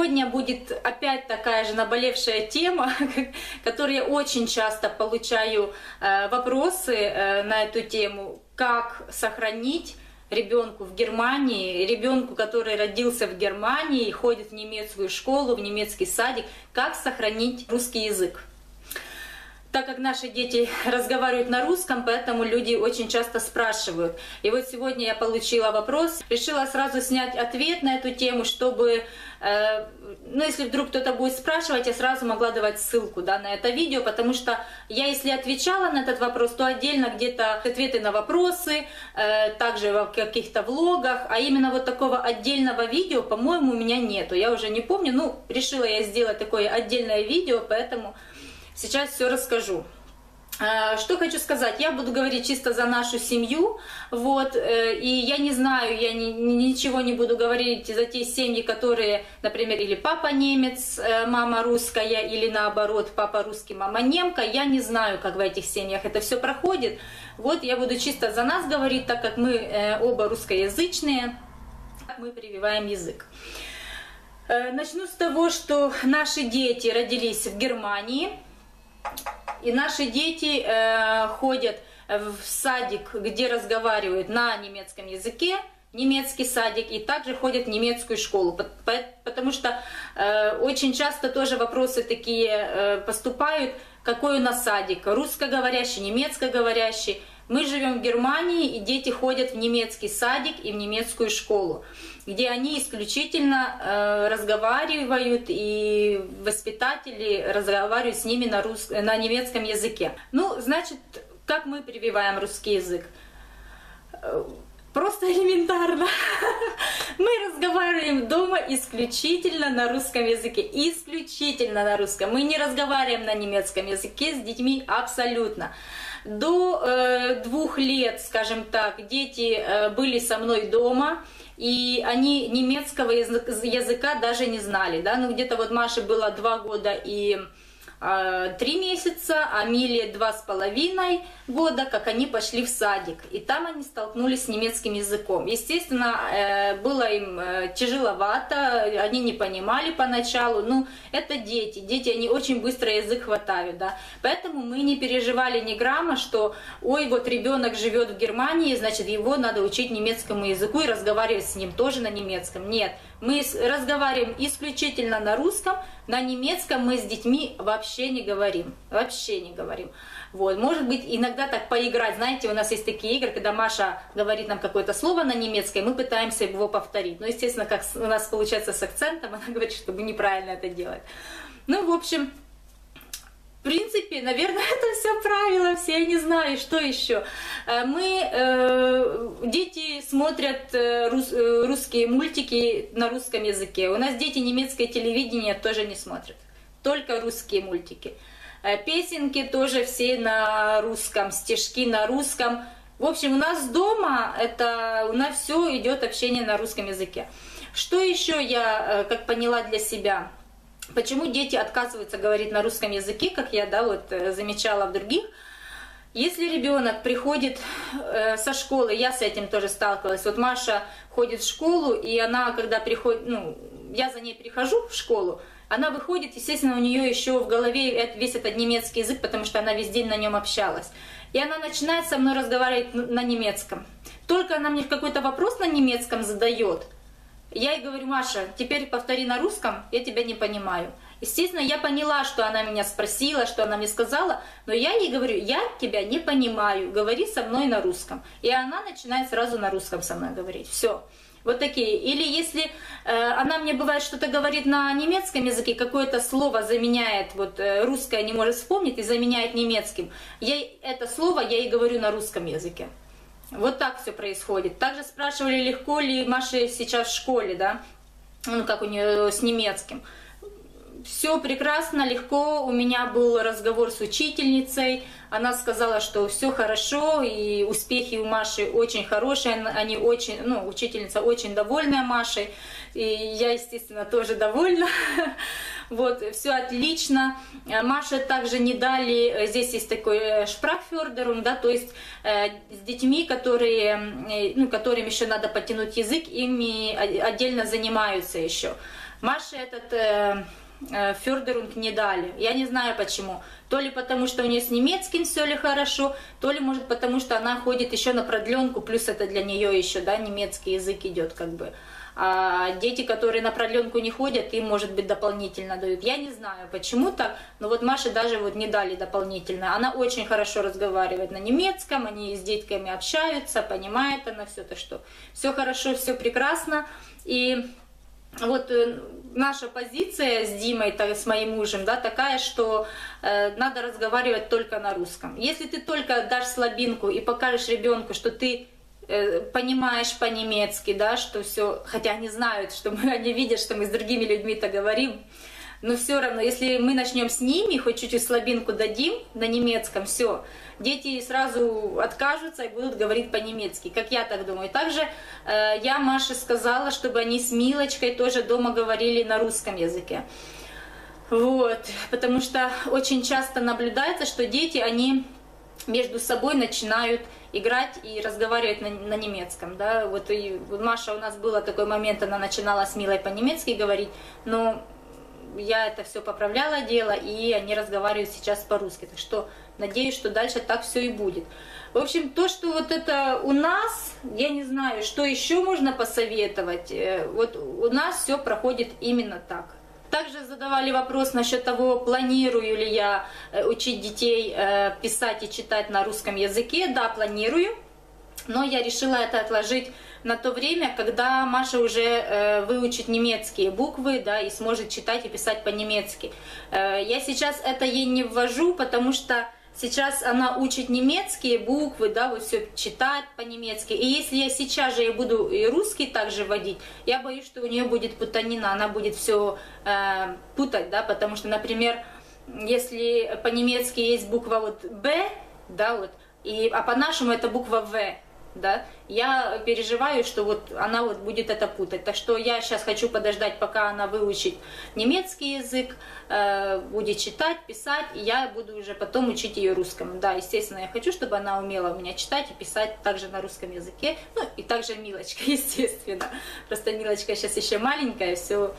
сегодня будет опять такая же наболевшая тема, которую я очень часто получаю э, вопросы э, на эту тему, как сохранить ребенку в Германии, ребенку, который родился в Германии ходит в немецкую школу, в немецкий садик, как сохранить русский язык так как наши дети разговаривают на русском, поэтому люди очень часто спрашивают. И вот сегодня я получила вопрос, решила сразу снять ответ на эту тему, чтобы, э, ну, если вдруг кто-то будет спрашивать, я сразу могла давать ссылку да, на это видео, потому что я, если отвечала на этот вопрос, то отдельно где-то ответы на вопросы, э, также в каких-то влогах, а именно вот такого отдельного видео, по-моему, у меня нету. Я уже не помню, ну, решила я сделать такое отдельное видео, поэтому Сейчас все расскажу. А, что хочу сказать, я буду говорить чисто за нашу семью, вот, э, и я не знаю, я ни, ничего не буду говорить за те семьи, которые, например, или папа немец, э, мама русская, или наоборот, папа русский, мама немка, я не знаю, как в этих семьях это все проходит, вот, я буду чисто за нас говорить, так как мы э, оба русскоязычные, мы прививаем язык. Начну с того, что наши дети родились в Германии, и наши дети э, ходят в садик, где разговаривают на немецком языке, немецкий садик, и также ходят в немецкую школу, потому что э, очень часто тоже вопросы такие э, поступают, какой у нас садик, русскоговорящий, немецкоговорящий. Мы живем в Германии, и дети ходят в немецкий садик и в немецкую школу где они исключительно э, разговаривают и воспитатели разговаривают с ними на, рус... на немецком языке. Ну, значит, как мы прививаем русский язык? Э, просто элементарно. Мы разговариваем дома исключительно на русском языке. Исключительно на русском. Мы не разговариваем на немецком языке с детьми абсолютно. До э, двух лет, скажем так, дети э, были со мной дома и они немецкого языка даже не знали, да, ну где-то вот Маше было два года и три месяца, а два с половиной года, как они пошли в садик. И там они столкнулись с немецким языком. Естественно, э, было им э, тяжеловато, они не понимали поначалу. Ну, это дети. Дети, они очень быстро язык хватают, да. Поэтому мы не переживали ни грамма, что, ой, вот ребенок живет в Германии, значит, его надо учить немецкому языку и разговаривать с ним тоже на немецком. Нет, мы разговариваем исключительно на русском, на немецком мы с детьми вообще не говорим, вообще не говорим. Вот, может быть, иногда так поиграть, знаете, у нас есть такие игры, когда Маша говорит нам какое-то слово на немецком, мы пытаемся его повторить. Но, естественно, как у нас получается с акцентом, она говорит, что мы неправильно это делаем. Ну, в общем, в принципе, наверное, это все правила, все, я не знаю, что еще. Э, мы, э, дети смотрят э, рус, э, русские мультики на русском языке. У нас дети немецкое телевидение тоже не смотрят, только русские мультики. Песенки тоже все на русском, стишки на русском. В общем, у нас дома это у нас все идет общение на русском языке. Что еще я как поняла для себя? Почему дети отказываются говорить на русском языке, как я да, вот, э, замечала в других? Если ребенок приходит э, со школы, я с этим тоже сталкивалась. Вот Маша ходит в школу, и она, когда приходит, ну, я за ней прихожу в школу, она выходит, естественно, у нее еще в голове весь этот немецкий язык, потому что она весь день на нем общалась. И она начинает со мной разговаривать на немецком. Только она мне какой-то вопрос на немецком задает – я ей говорю, Маша, теперь повтори на русском, я тебя не понимаю. Естественно, я поняла, что она меня спросила, что она мне сказала, но я ей говорю, я тебя не понимаю, говори со мной на русском. И она начинает сразу на русском со мной говорить. Все. Вот такие. Или если э, она мне бывает что-то говорит на немецком языке, какое-то слово заменяет, вот э, русское не может вспомнить и заменяет немецким, я это слово я ей говорю на русском языке. Вот так все происходит. Также спрашивали, легко ли Маше сейчас в школе, да, ну, как у нее с немецким. Все прекрасно, легко. У меня был разговор с учительницей. Она сказала, что все хорошо, и успехи у Маши очень хорошие. Они очень, ну, учительница очень довольная Машей. И я, естественно, тоже довольна. Вот, все отлично. Э, Маша также не дали, э, здесь есть такой шпрахфердерун, да, то есть э, с детьми, которые, ну, которым еще надо подтянуть язык, ими отдельно занимаются еще. Маше этот э, э, Фёрдерунг не дали. Я не знаю почему. То ли потому, что у нее с немецким все ли хорошо, то ли, может, потому что она ходит еще на продленку, плюс это для нее еще, да, немецкий язык идет как бы. А дети, которые на продленку не ходят, им, может быть, дополнительно дают. Я не знаю, почему так, но вот Маше даже вот не дали дополнительно. Она очень хорошо разговаривает на немецком, они с детками общаются, понимает она все то, что все хорошо, все прекрасно. И вот э, наша позиция с Димой, с моим мужем, да, такая, что э, надо разговаривать только на русском. Если ты только дашь слабинку и покажешь ребенку, что ты э, понимаешь по-немецки, да, что все, хотя они знают, что мы, они видят, что мы с другими людьми-то говорим, но все равно, если мы начнем с ними, хоть чуть-чуть слабинку дадим на немецком, все, дети сразу откажутся и будут говорить по-немецки, как я так думаю. Также э, я Маше сказала, чтобы они с Милочкой тоже дома говорили на русском языке. Вот, потому что очень часто наблюдается, что дети, они между собой начинают играть и разговаривать на, на немецком, да, вот и Маша у нас было такой момент, она начинала с Милой по-немецки говорить, но я это все поправляла дело, и они разговаривают сейчас по-русски. Так что надеюсь, что дальше так все и будет. В общем, то, что вот это у нас, я не знаю, что еще можно посоветовать. Э, вот у нас все проходит именно так. Также задавали вопрос насчет того, планирую ли я э, учить детей э, писать и читать на русском языке. Да, планирую, но я решила это отложить на то время, когда Маша уже э, выучит немецкие буквы, да, и сможет читать и писать по-немецки. Э, я сейчас это ей не ввожу, потому что сейчас она учит немецкие буквы, да, вот все читать по-немецки. И если я сейчас же я буду и русский также вводить, я боюсь, что у нее будет путанина, она будет все э, путать, да, потому что, например, если по-немецки есть буква вот Б, да, вот, и, а по-нашему это буква В, да, я переживаю, что вот она вот будет это путать. Так что я сейчас хочу подождать, пока она выучит немецкий язык, э, будет читать, писать, и я буду уже потом учить ее русскому. Да, естественно, я хочу, чтобы она умела у меня читать и писать также на русском языке. Ну, и также Милочка, естественно. Просто Милочка сейчас еще маленькая, все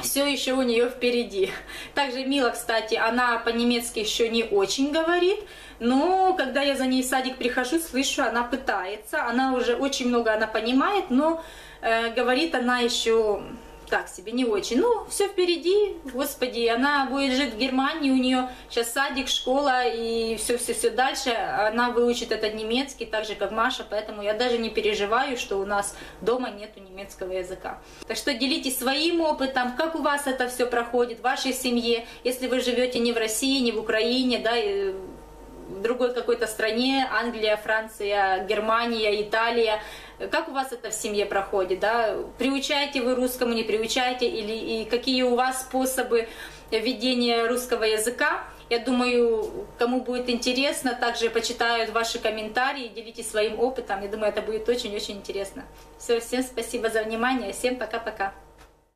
все еще у нее впереди. Также Мила, кстати, она по-немецки еще не очень говорит, но когда я за ней в садик прихожу, слышу, она пытается, она уже очень много она понимает, но э, говорит она еще так себе, не очень. Ну, все впереди, господи, она будет жить в Германии, у нее сейчас садик, школа и все-все-все дальше. Она выучит этот немецкий, так же, как Маша, поэтому я даже не переживаю, что у нас дома нету немецкого языка. Так что делитесь своим опытом, как у вас это все проходит в вашей семье, если вы живете не в России, не в Украине, да, в другой какой-то стране, Англия, Франция, Германия, Италия. Как у вас это в семье проходит? Да? Приучаете вы русскому, не приучаете? Или и какие у вас способы ведения русского языка? Я думаю, кому будет интересно, также почитают ваши комментарии, делитесь своим опытом. Я думаю, это будет очень-очень интересно. Все, всем спасибо за внимание. Всем пока-пока.